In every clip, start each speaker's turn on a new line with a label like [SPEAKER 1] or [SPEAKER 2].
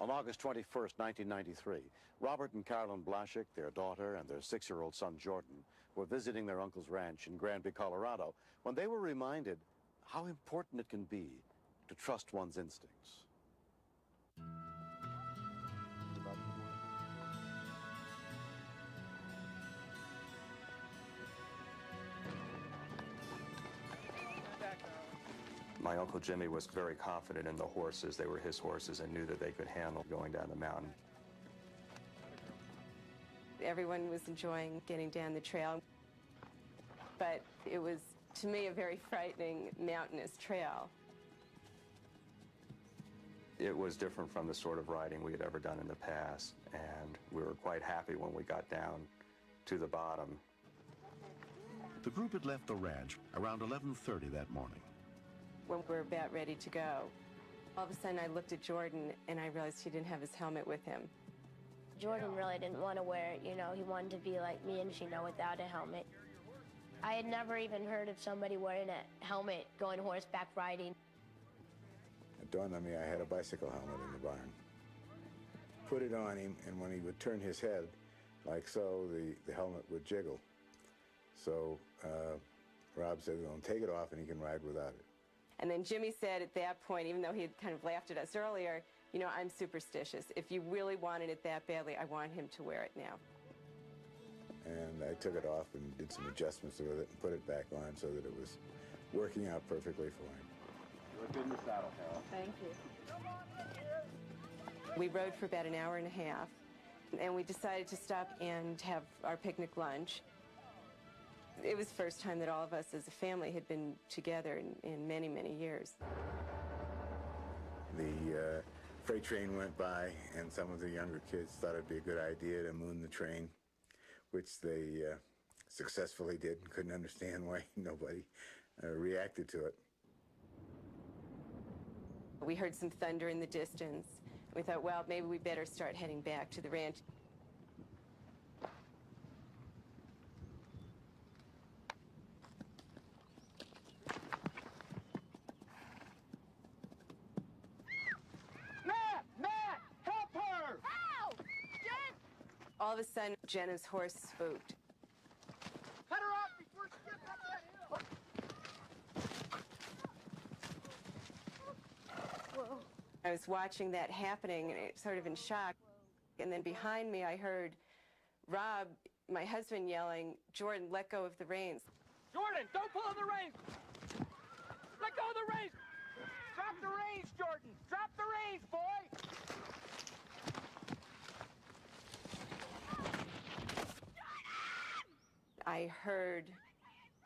[SPEAKER 1] On August 21, 1993, Robert and Carolyn Blaszek, their daughter, and their six-year-old son Jordan were visiting their uncle's ranch in Granby, Colorado, when they were reminded how important it can be to trust one's instincts.
[SPEAKER 2] My Uncle Jimmy was very confident in the horses. They were his horses and knew that they could handle going down the mountain.
[SPEAKER 3] Everyone was enjoying getting down the trail, but it was, to me, a very frightening mountainous trail.
[SPEAKER 2] It was different from the sort of riding we had ever done in the past, and we were quite happy when we got down to the bottom.
[SPEAKER 4] The group had left the ranch around 11.30 that morning
[SPEAKER 3] when we are about ready to go. All of a sudden, I looked at Jordan and I realized he didn't have his helmet with him.
[SPEAKER 5] Jordan really didn't want to wear it, you know, he wanted to be like me and Sheena without a helmet. I had never even heard of somebody wearing a helmet going horseback riding.
[SPEAKER 6] It dawned on me I had a bicycle helmet in the barn. Put it on him, and when he would turn his head, like so, the, the helmet would jiggle. So uh, Rob said, well, take it off and he can ride without it.
[SPEAKER 3] And then Jimmy said at that point, even though he had kind of laughed at us earlier, you know, I'm superstitious. If you really wanted it that badly, I want him to wear it now.
[SPEAKER 6] And I took it off and did some adjustments with it and put it back on so that it was working out perfectly for him.
[SPEAKER 2] You look good in the saddle, Carol.
[SPEAKER 3] Thank you. We rode for about an hour and a half, and we decided to stop and have our picnic lunch. It was the first time that all of us as a family had been together in, in many, many years.
[SPEAKER 6] The uh, freight train went by, and some of the younger kids thought it'd be a good idea to moon the train, which they uh, successfully did. and Couldn't understand why nobody uh, reacted to it.
[SPEAKER 3] We heard some thunder in the distance. We thought, well, maybe we better start heading back to the ranch. All of a sudden, Jenna's horse spooked.
[SPEAKER 7] Cut her off before she gets up that
[SPEAKER 3] hill. Whoa. I was watching that happening, and sort of in shock. And then behind me, I heard Rob, my husband, yelling, Jordan, let go of the reins.
[SPEAKER 7] Jordan, don't pull on the reins! Let go of the reins! Drop the reins, Jordan! Drop the reins, boy!
[SPEAKER 3] I heard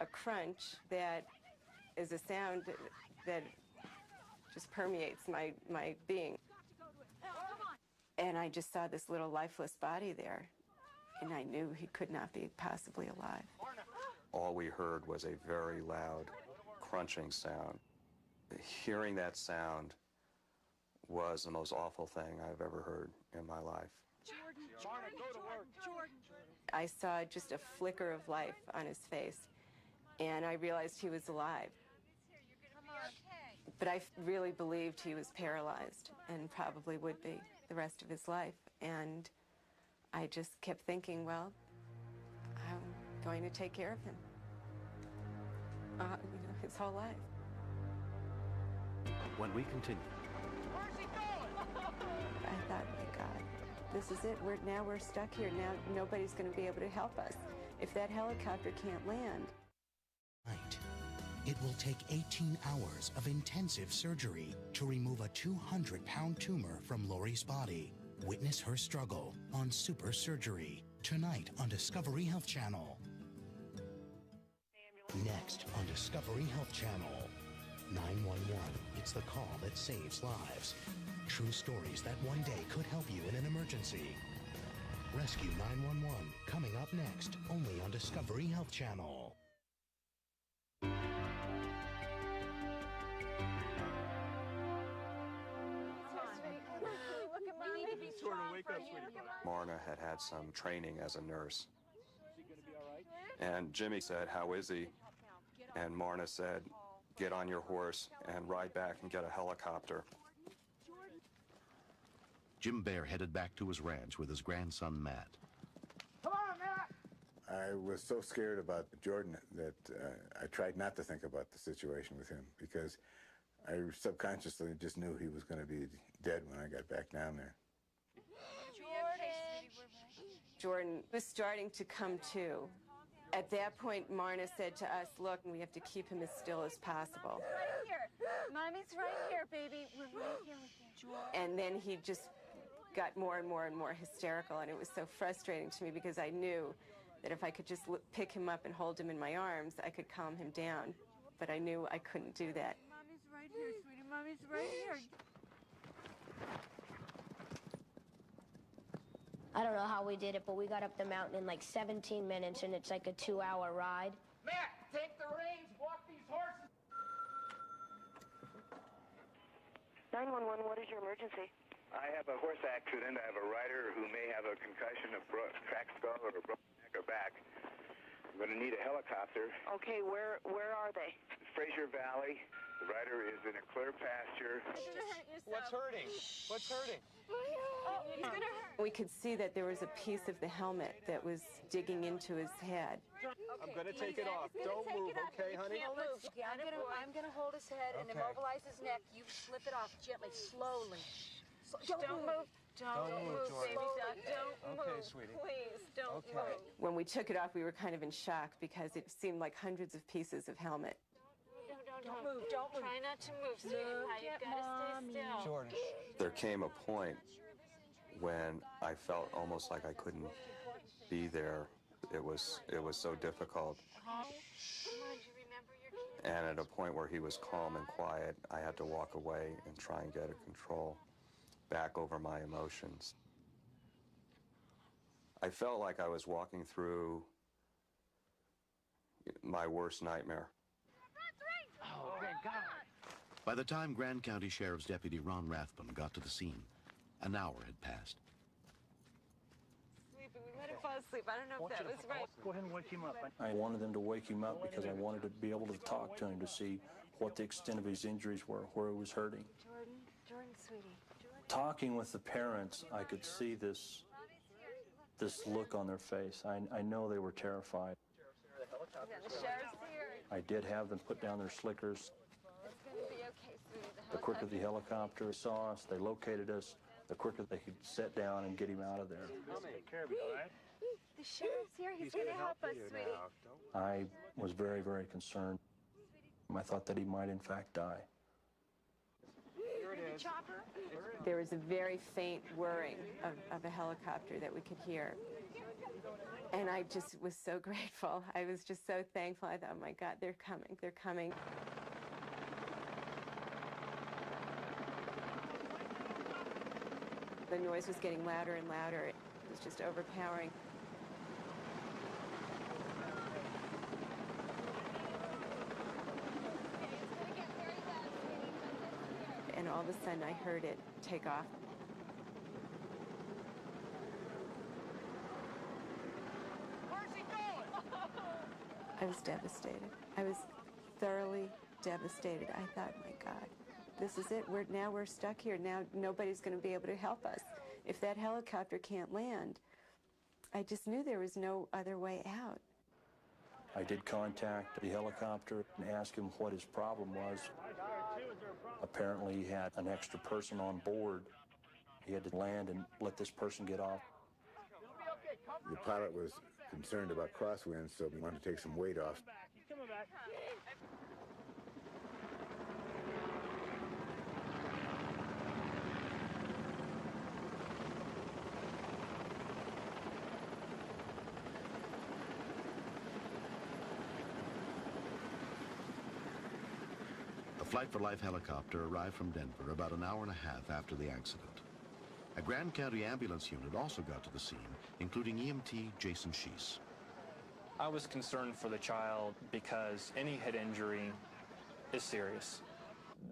[SPEAKER 3] a crunch that is a sound that just permeates my, my being. And I just saw this little lifeless body there, and I knew he could not be possibly alive.
[SPEAKER 2] All we heard was a very loud crunching sound. Hearing that sound was the most awful thing I've ever heard in my life.
[SPEAKER 7] Jordan, Jordan, go to work. Jordan.
[SPEAKER 3] I saw just a flicker of life on his face, and I realized he was alive. But I really believed he was paralyzed and probably would be the rest of his life. And I just kept thinking, well, I'm going to take care of him uh, you know, his whole life.
[SPEAKER 4] When we continue.
[SPEAKER 7] Where's he going?
[SPEAKER 3] I thought. This is it. We're now we're stuck here. Now nobody's going to be able to help us if that helicopter can't land.
[SPEAKER 8] Right. It will take 18 hours of intensive surgery to remove a 200-pound tumor from Lori's body. Witness her struggle on Super Surgery tonight on Discovery Health Channel. Next on Discovery Health Channel. 911. It's the call that saves lives. True stories that one day could help you in an emergency. Rescue 911, coming up next, only on Discovery Health Channel.
[SPEAKER 2] Marna had had some training as a nurse. And Jimmy said, how is he? And Marna said, get on your horse and ride back and get a helicopter.
[SPEAKER 4] Jim Bear headed back to his ranch with his grandson Matt.
[SPEAKER 7] Come on, Matt!
[SPEAKER 6] I was so scared about Jordan that uh, I tried not to think about the situation with him because I subconsciously just knew he was going to be dead when I got back down there.
[SPEAKER 3] Jordan was starting to come to. At that point, Marna said to us, Look, we have to keep him as still as possible.
[SPEAKER 9] Right here. Mommy's right here, baby. We're right here with you.
[SPEAKER 3] And then he just got more and more and more hysterical, and it was so frustrating to me because I knew that if I could just pick him up and hold him in my arms, I could calm him down. But I knew I couldn't do that.
[SPEAKER 9] Mommy's right here, sweetie. Mommy's right here.
[SPEAKER 5] I don't know how we did it, but we got up the mountain in like 17 minutes, and it's like a two-hour ride.
[SPEAKER 7] Matt, take the reins, walk these horses.
[SPEAKER 10] 911, what is your emergency?
[SPEAKER 11] I have a horse accident. I have a rider who may have a concussion, a bro- cracked skull, or a broken neck or back. I'm going to need a helicopter.
[SPEAKER 10] Okay, where where are they?
[SPEAKER 11] Fraser Valley. The rider is in a clear pasture.
[SPEAKER 7] What's hurting? What's hurting?
[SPEAKER 9] He's gonna hurt.
[SPEAKER 3] We could see that there was a piece of the helmet that was digging into his head.
[SPEAKER 7] I'm gonna take it off. Don't move, okay, honey?
[SPEAKER 9] Can't move. Okay, I'm gonna I'm gonna hold his head and immobilize his neck. You slip it off gently, slowly. Sl- Don't, move. Don't,
[SPEAKER 7] Don't move, Jordan.
[SPEAKER 9] baby. Don't
[SPEAKER 7] Okay,
[SPEAKER 9] move.
[SPEAKER 7] sweetie.
[SPEAKER 9] Please, don't
[SPEAKER 7] Okay.
[SPEAKER 9] move.
[SPEAKER 3] When we took it off, we were kind of in shock because it seemed like hundreds of pieces of helmet.
[SPEAKER 9] Don't move. Don't move. Try not to move, sweetie. You've got to stay still.
[SPEAKER 7] Jordan.
[SPEAKER 2] There came a point when I felt almost like I couldn't be there. It was it was so difficult. And at a point where he was calm and quiet, I had to walk away and try and get a control back over my emotions. I felt like I was walking through my worst nightmare.
[SPEAKER 7] Oh, God.
[SPEAKER 4] By the time Grand County Sheriff's Deputy Ron Rathbun got to the scene, an hour had passed.
[SPEAKER 9] Sleeping. We let him fall asleep. I don't know if that was right.
[SPEAKER 12] Go ahead and wake him up. I wanted them to wake him up because I wanted to be able to talk to him to see what the extent of his injuries were, where he was hurting.
[SPEAKER 9] Jordan, Jordan, sweetie. Jordan.
[SPEAKER 12] Talking with the parents, I could see this this look on their face. I, I know they were terrified.
[SPEAKER 9] The sheriff's here.
[SPEAKER 12] I did have them put down their slickers.
[SPEAKER 9] It's gonna be okay, sweetie.
[SPEAKER 12] The quicker the helicopter saw us, they located us, the quicker they could sit down and get him out of there.
[SPEAKER 9] The sheriff's here. He's, gonna help us, sweetie.
[SPEAKER 12] I was very, very concerned. I thought that he might in fact die.
[SPEAKER 9] The.
[SPEAKER 3] There was a very faint whirring of, of a helicopter that we could hear. And I just was so grateful. I was just so thankful. I thought, oh my God, they're coming, they're coming. The noise was getting louder and louder. It was just overpowering. And all of a sudden, I heard it take off.
[SPEAKER 7] Where's he going?
[SPEAKER 3] I was devastated. I was thoroughly devastated. I thought, my God, this is it. We're now we're stuck here. Now nobody's going to be able to help us. If that helicopter can't land, I just knew there was no other way out.
[SPEAKER 12] I did contact the helicopter and ask him what his problem was. Apparently, he had an extra person on board. He had to land and let this person get off.
[SPEAKER 6] The pilot was concerned about crosswinds, so he wanted to take some weight off.
[SPEAKER 4] Flight for Life helicopter arrived from Denver about an hour and a half after the accident. A Grand County ambulance unit also got to the scene, including EMT Jason Shees.
[SPEAKER 13] I was concerned for the child because any head injury is serious.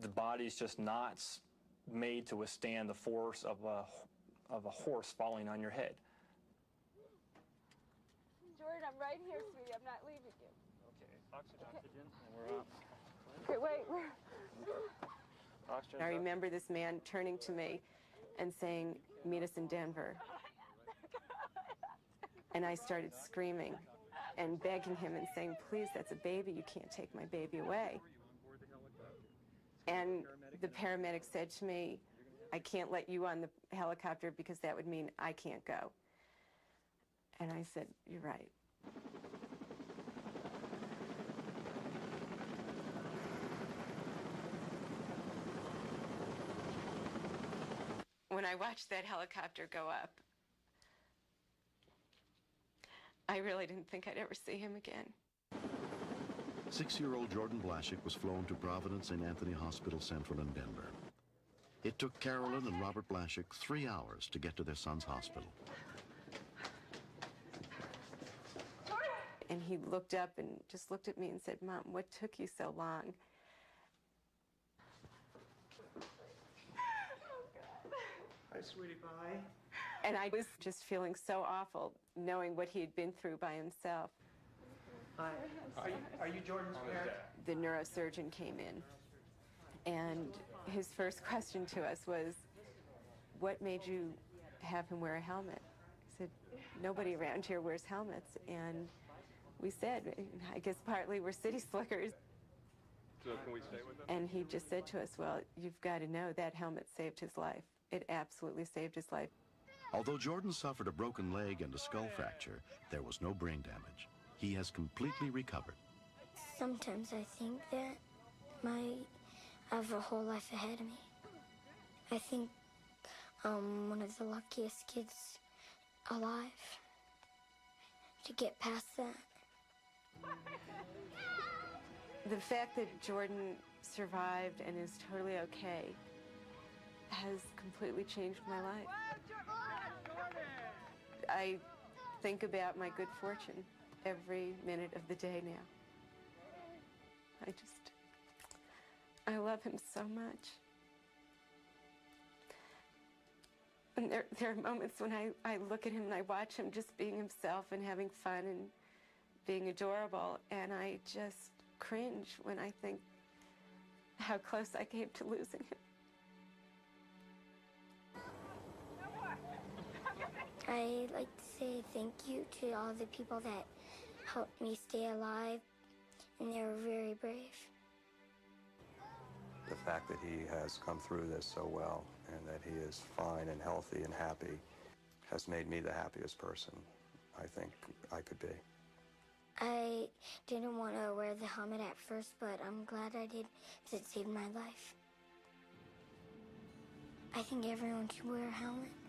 [SPEAKER 13] The body's just not made to withstand the force of a, of a horse falling on your head.
[SPEAKER 9] Jordan, I'm right here, sweetie. I'm not leaving you.
[SPEAKER 13] Okay, oxygen, and we're off.
[SPEAKER 9] Okay, wait.
[SPEAKER 3] I remember this man turning to me and saying, meet us in Denver. And I started screaming and begging him and saying, please, that's a baby. You can't take my baby away. And the paramedic said to me, I can't let you on the helicopter because that would mean I can't go. And I said, You're right. When I watched that helicopter go up, I really didn't think I'd ever see him again.
[SPEAKER 4] Six-year-old Jordan Blaszek was flown to Providence St. Anthony Hospital Central in Denver. It took Carolyn and Robert Blaszek three hours to get to their son's hospital.
[SPEAKER 3] And he looked up and just looked at me and said, Mom, what took you so long?
[SPEAKER 14] Hi, sweetie pie.
[SPEAKER 3] And I was just feeling so awful knowing what he had been through by himself.
[SPEAKER 14] Hi. Are you, are you Jordan's parent?
[SPEAKER 3] The neurosurgeon came in, and his first question to us was, What made you have him wear a helmet? He said, Nobody around here wears helmets. And we said, I guess partly we're city slickers.
[SPEAKER 15] So can we stay with them?
[SPEAKER 3] And he just said to us, Well, you've got to know that helmet saved his life. It absolutely saved his life.
[SPEAKER 4] Although Jordan suffered a broken leg and a skull fracture, there was no brain damage. He has completely recovered.
[SPEAKER 16] Sometimes I think that my I have a whole life ahead of me. I think I'm one of the luckiest kids alive to get past that.
[SPEAKER 3] The fact that Jordan survived and is totally okay has completely changed my life. I think about my good fortune every minute of the day now. I just, I love him so much. And there, there are moments when I, I look at him and I watch him just being himself and having fun and being adorable, and I just cringe when I think how close I came to losing him.
[SPEAKER 16] I like to say thank you to all the people that helped me stay alive, and they were very brave.
[SPEAKER 2] The fact that he has come through this so well and that he is fine and healthy and happy has made me the happiest person I think I could be.
[SPEAKER 16] I didn't want to wear the helmet at first, but I'm glad I did because it saved my life. I think everyone should wear a helmet.